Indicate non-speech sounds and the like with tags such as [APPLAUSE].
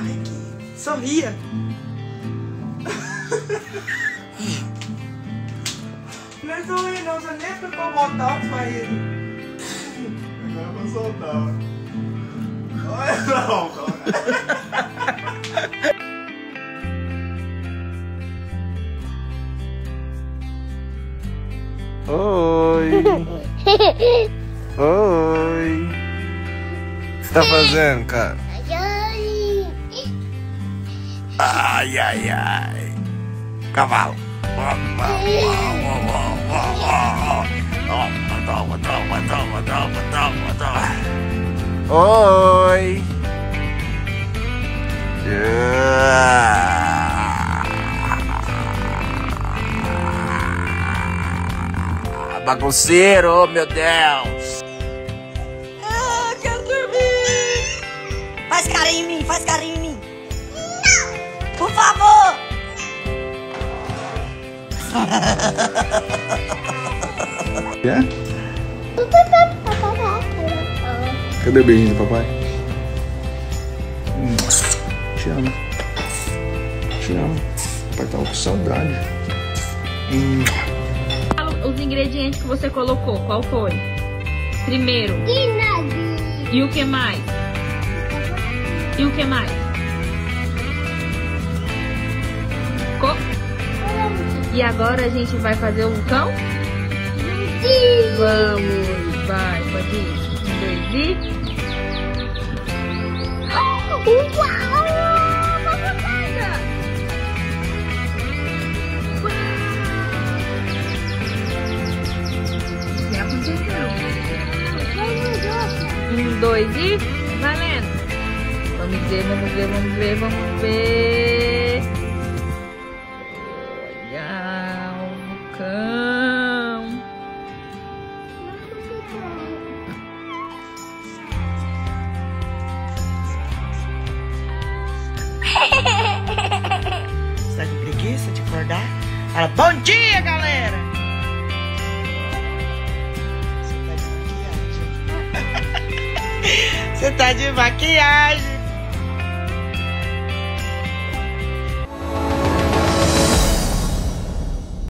Ai, que... Sorria. [LAUGHS] Não é sorrir não, você nem ficou pra ele. Agora eu vou soltar. Olha não, Oi. [LAUGHS] Oi. O que você tá fazendo, cara? Ai, ai, ai. Cavalo. Oi. Ah, Bagunceiro, oh, meu Deus. Ah, quero dormir. Faz carinho em mim, faz carinho Cadê o beijinho do papai? Hum, Te amo. Te amo. Papai tava com saudade. Hum. Os ingredientes que você colocou, qual foi? Primeiro. E o que mais? E o que mais? E agora a gente vai fazer o cão? Vamos, vai, pode ir. Um, dois e. Uau! Uma papada! O que aconteceu? Um, dois e. Valendo! Vamos ver, vamos ver, vamos ver, vamos ver. Você tá de preguiça de acordar? Fala, bom dia, galera! Você tá de maquiagem. [LAUGHS] Você tá de maquiagem.